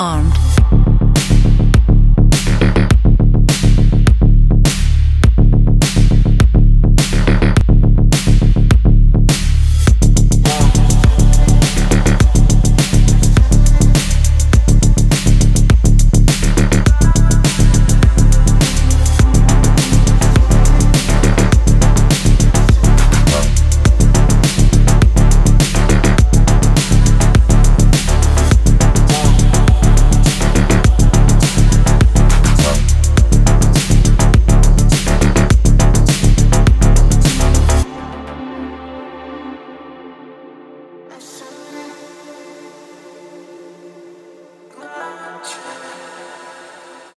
armed.